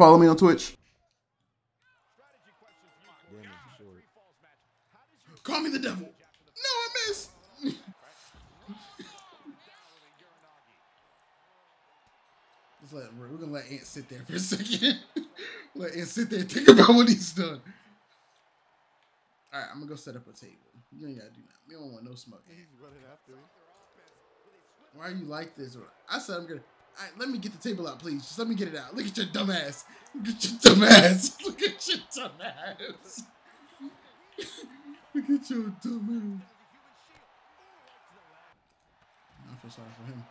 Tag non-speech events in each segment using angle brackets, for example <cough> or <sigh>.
Follow me on Twitch. Call me the devil. No, I missed. Just let we're gonna let Ant sit there for a second. <laughs> let Ant sit there and think about what he's done. All right, I'm gonna go set up a table. You ain't gotta do that. We don't want no smoke. He's running after me. Why are you like this? I said I'm gonna. All right, let me get the table out, please. Just let me get it out. Look at your dumb ass. Look at your dumb ass. <laughs> Look at your dumb ass. Look at your dumb ass. I feel sorry for him.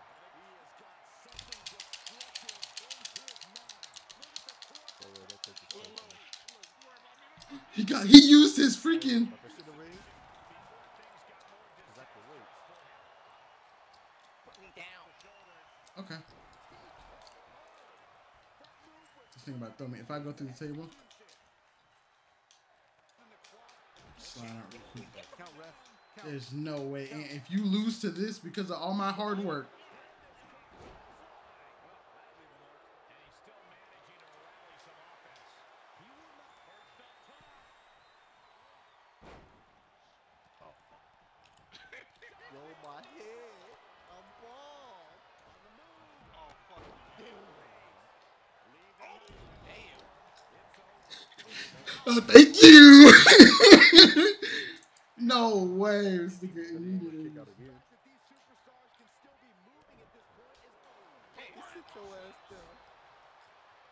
He got. He used his freaking. If I should have ring, 'cause I can wait. Okay. Just think about throwing me. If I go through the table. Slide out real quick. Count ref. Count. There's no way. And if you lose to this because of all my hard work, Yo, my head. I'm bald. On the move. Oh, fuck. Damn. Oh, thank you. <laughs> no way, this nigga Kick immediately. out again. Sit your ass down.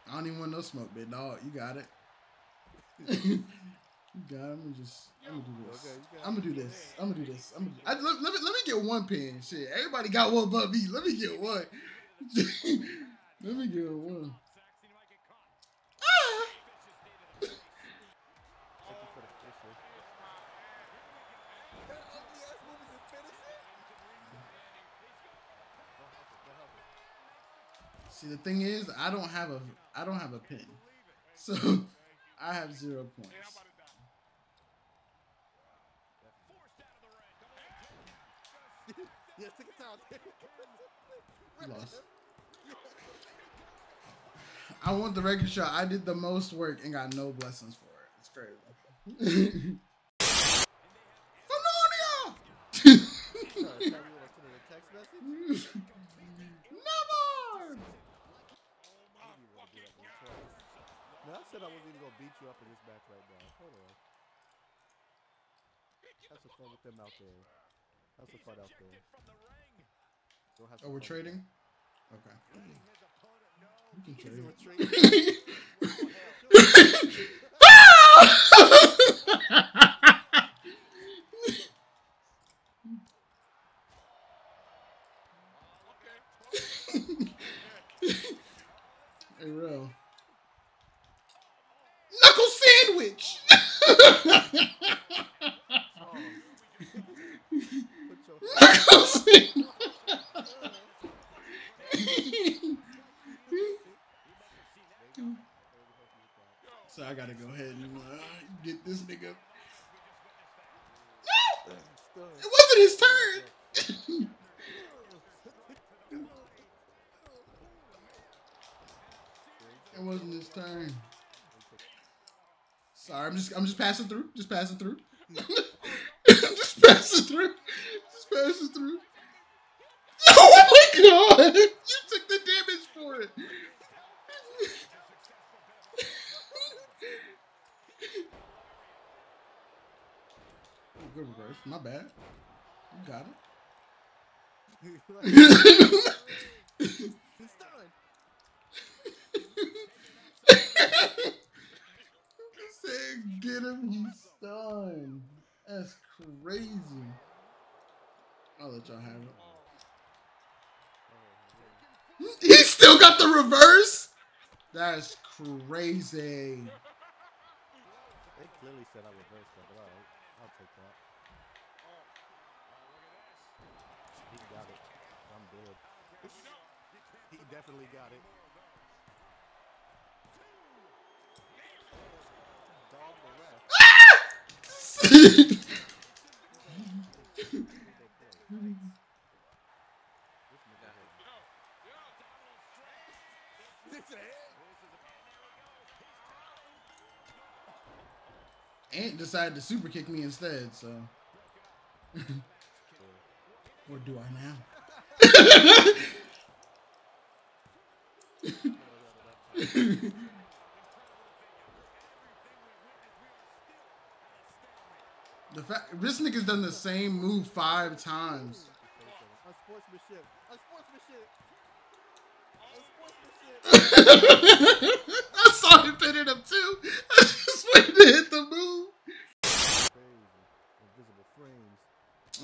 I don't even want no smoke, big dog. You got it. <laughs> you got it. I'm gonna just. I'm gonna do this. Okay, I'm gonna do this. I'm gonna do this. I'm gonna. I, let, let me let me get one pin. Shit, everybody got one but me. Let me get one. <laughs> let me get one. Ah! Thank you for the finisher. That ugly ass move is a finisher? Don't help it, don't help it. See, the thing is, I don't have a I don't have a pin, so <laughs> I have zero points. Yeah, take it down. Lost. I want the record shot. I did the most work and got no blessings for it. It's crazy. <laughs> Phenonia! <laughs> Sorry, Tell me what I sent her a text message. Never! I didn't even want to do that one twice. Man, I said wasn't even gonna beat you up in this match right now. Hold on. Have some fun with them out there. Have some fun out there. Go have Oh, we're trading? Okay. We can trade. <laughs> <laughs> retreating. hey, real. Knuckle sandwich! Oh. Put your Knuckle sandwich! so I gotta go ahead and uh, get this nigga. No! Stunned. It wasn't his turn! It wasn't his turn. Sorry, I'm just I'm just passing through. Just passing through. <laughs> just passing through. Just passing through. <laughs> Oh my god! You took the damage for it. Oh, <laughs> good reverse. My bad. You got it. Get him, he's stunned. That's crazy. I'll let y'all have it. He still got the reverse? That's crazy. They clearly said I reversed that, but alright. I'll take that. He got it. I'm dead. He definitely got it. Ant decided to super kick me instead, so. <laughs> or do I now? <laughs> the fact this nigga's done the same move five times. Unsportsmanship. Unsportsmanship. Unsportsmanship. <laughs> I saw him pinning him too. <laughs> I just waited to hit the move. Crazy. Invisible frames.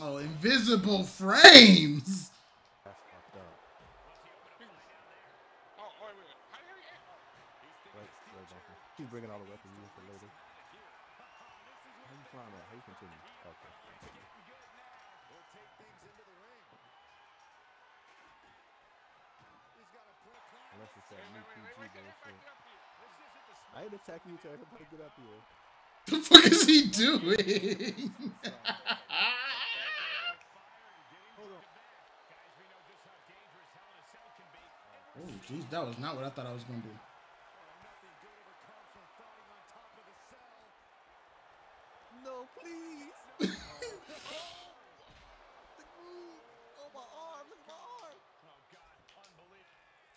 Oh, invisible frames. That's fucked up. Oh, wait, wait, wait. How the hell you get? Right, right, Bunker. Keep bringing all the weapons you for later. How you find that? How you continue? Okay. Unless it's that new Wait, wait, PG wait, get it, bullshit. get up here. I ain't attacking you, Terry. I'm trying to get up here. The fuck is he doing? Hold on. oh, jeez, that was not what I thought I was gonna do. No, please. the glue. Oh, my arm. Look at my arm.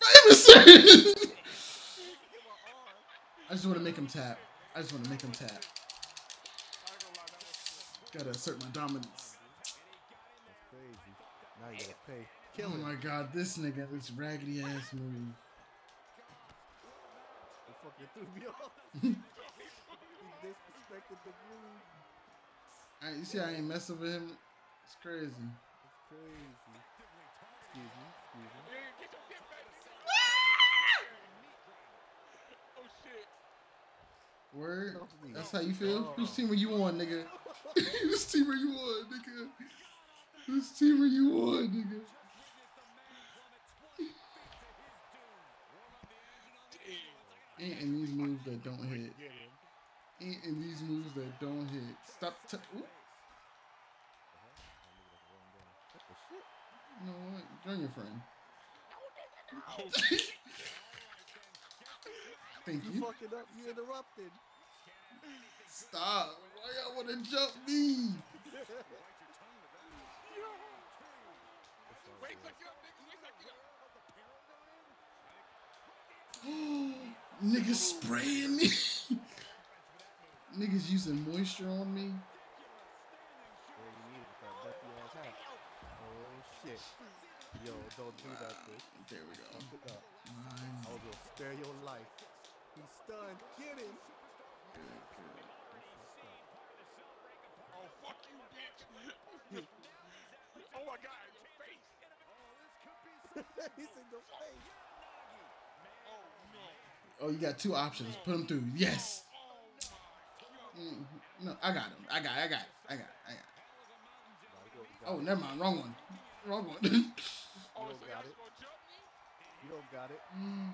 Famousson! Look at my arm. I just want to make him tap. I just want to make him tap. I ain't gonna lie, that was Gotta assert my dominance. That's crazy. Now you gotta pay. Kill Oh my god, this nigga, this raggedy ass move. It fucking threw me off. he disrespected the glue. I, you see, I ain't messing with him. It's crazy. It's crazy. Excuse me. Excuse me. Yeah, get your dick back, nigga. oh shit. Word. That's how you feel? Oh. <laughs> Whose team are you on, nigga? Whose team are you on, nigga? Whose team are you on, nigga? Damn. Ain't in these moves that don't hit. Get. Ain't in these moves that don't hit. Stop. T- Ooh. What the shit? You know what? Join your friend. <laughs> Thank You you. fucking up. You interrupted. Stop. Why y'all want to jump me? Wait, like you up, nigga. Wait, like you up. Niggas spraying me. <laughs> Niggas using moisture on me. Where you need it with that ducky ass hat. Oh shit. Yo, don't do that, bitch. There we go. Fuck it up. Mine. I was gonna spare your life. He's stunned. Get him. Good, good. Oh fuck you, bitch. <laughs> oh my god, your face. <laughs> He's in the face. Oh no. Oh, you got two options. Put him through. Yes. Oh my god. Mm, No, I got him. I got. It, I got. It, I got. It, I got. It. Nah, you don't got Oh, never mind. Wrong one. Wrong one. <laughs> Oh, don't got y'all it. just gonna jump me? You don't got it. Mm.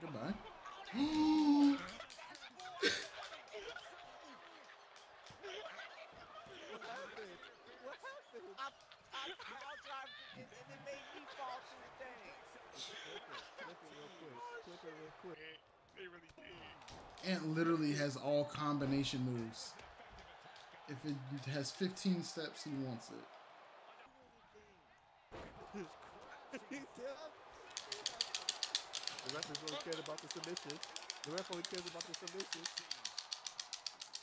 Goodbye. What happened? What happened? I, I, I tried to and it made me fall through the thing. Click it. Real quick. Click it real quick. They really did. Ant literally has all combination moves. If it has 15 steps, he wants it. the ref is only cared about the submission. The ref only cares about the submission.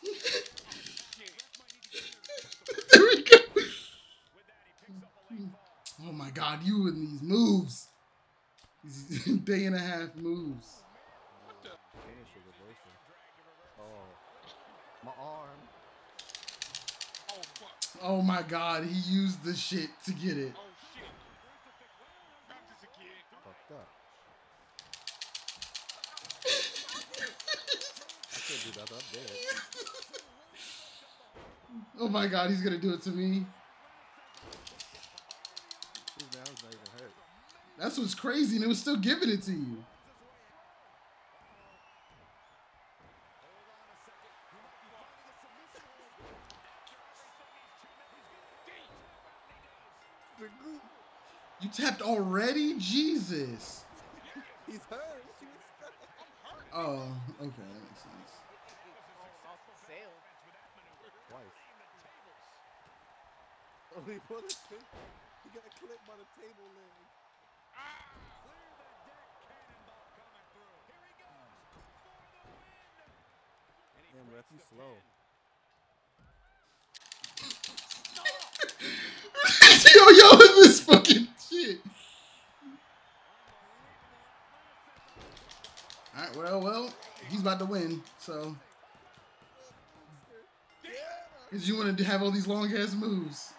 <laughs> there we go. Oh my god, you and these moves. These <laughs> day and a half moves. Oh. My arm. Oh fuck. Oh my god, he used the shit to get it. Oh shit. Not this again. Fucked up. <laughs> I can't do that. I'm dead. Oh my god, he's gonna do it to me. That's what's crazy, and it was still giving it to you. You tapped already? Jesus. He's hurt. She was stuck. Oh, okay, that makes sense. Off the sail. Twice. Oh, he put a clip. He got clipped by the table leg. Damn, ref, you slow. <laughs> yo, yo, <laughs> this fucking shit. Alright, well, well, he's about to win, so. Because you wanted to have all these long ass moves.